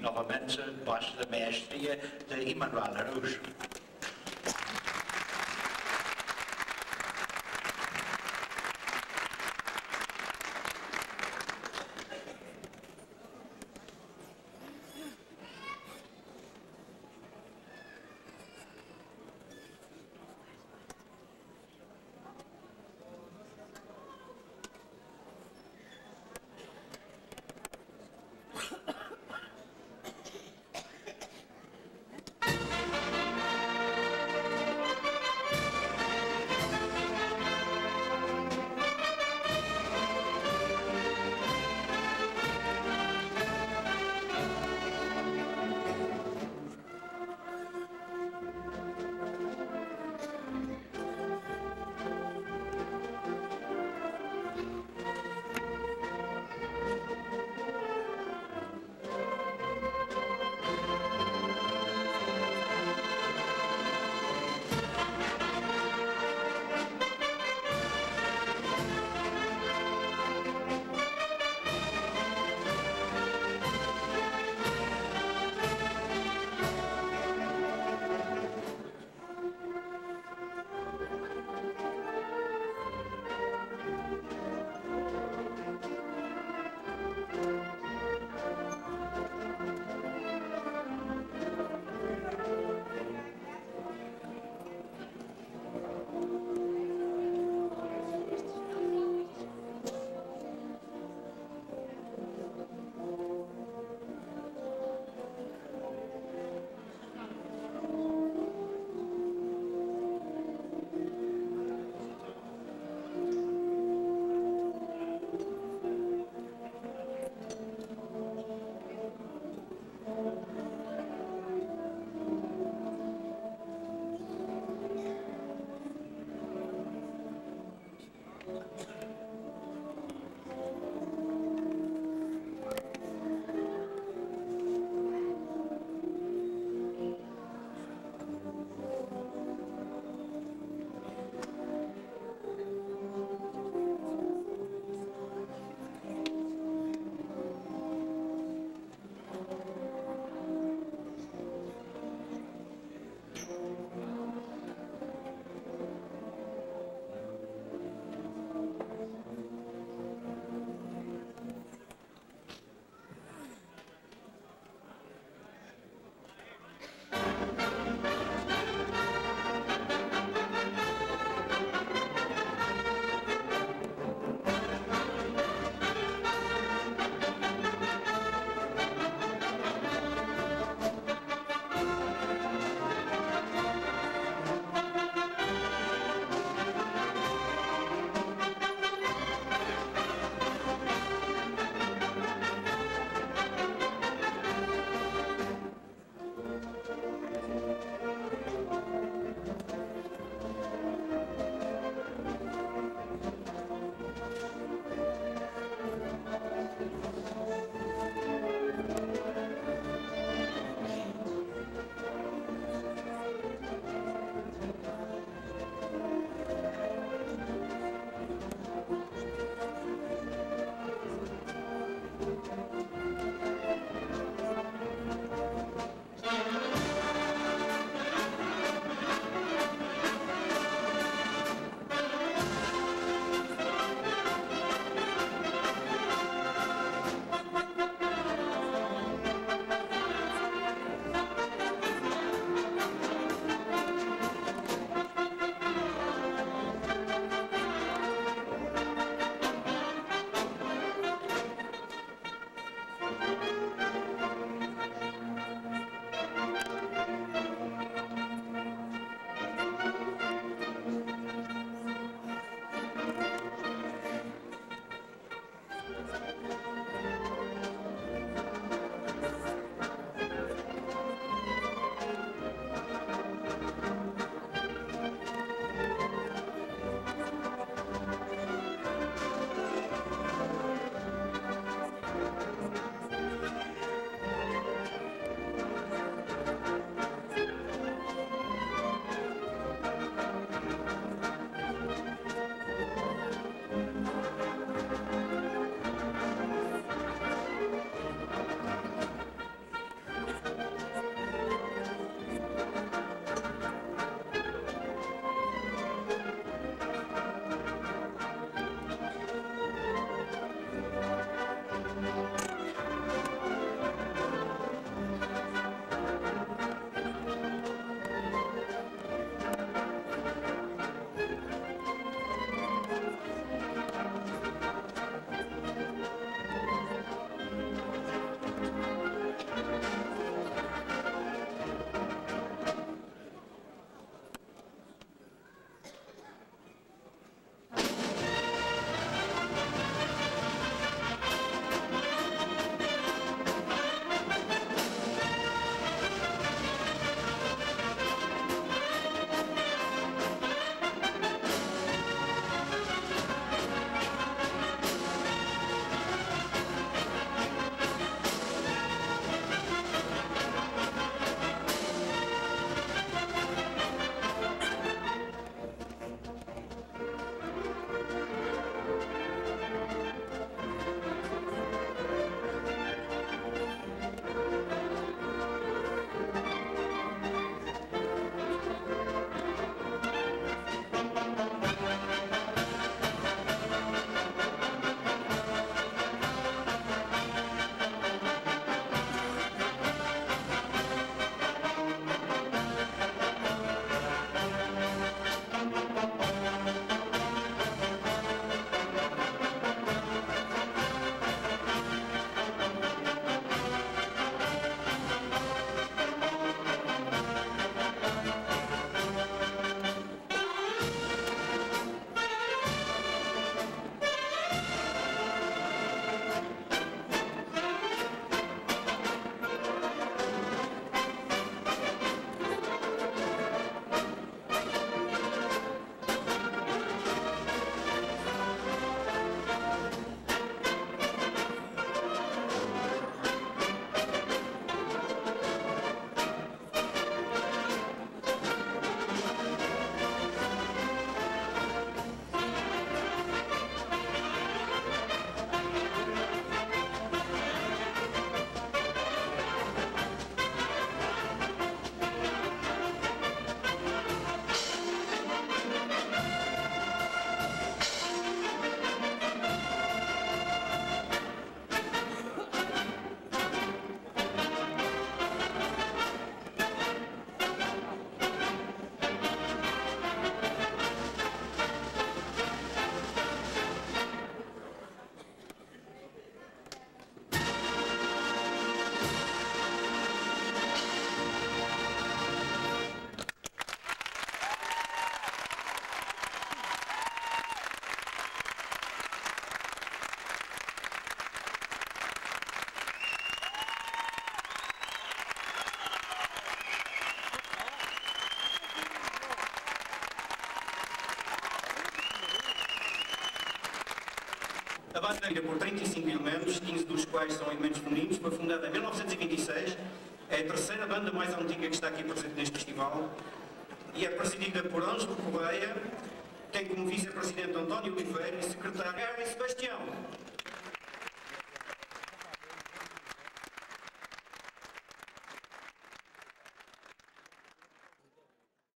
nog mensen, was de meester de eh, iemand wel roes. A banda é por 35 elementos, 15 dos quais são elementos femininos, foi fundada em 1926, é a terceira banda mais antiga que está aqui presente neste festival e é presidida por Ângelo Correia, tem como vice-presidente António Oliveira e secretário Harry Sebastião.